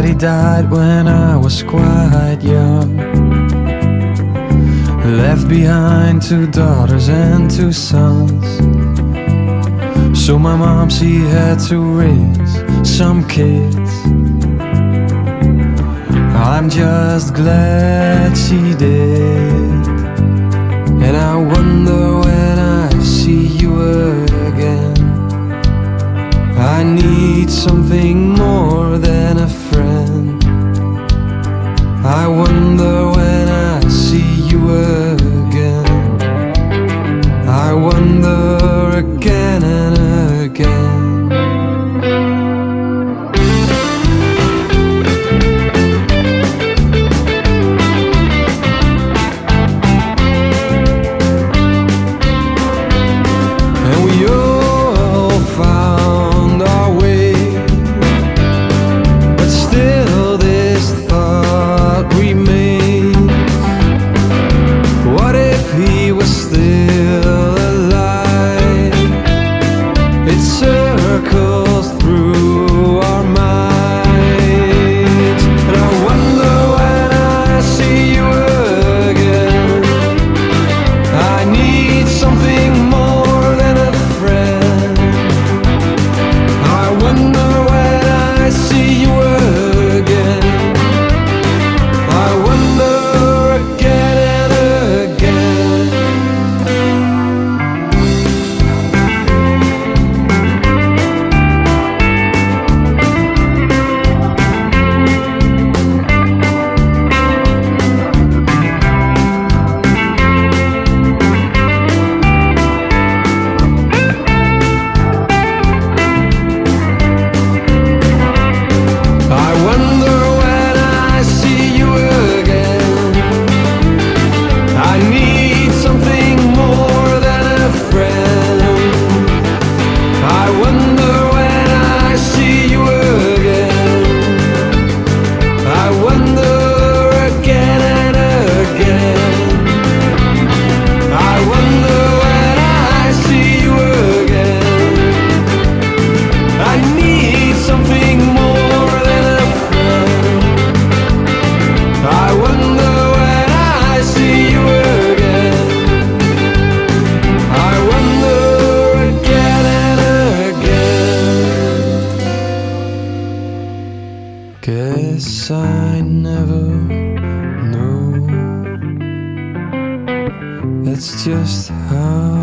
said he died when I was quite young. Left behind two daughters and two sons. So my mom, she had to raise some kids. I'm just glad she did. And I wonder where guess I never know. That's just how.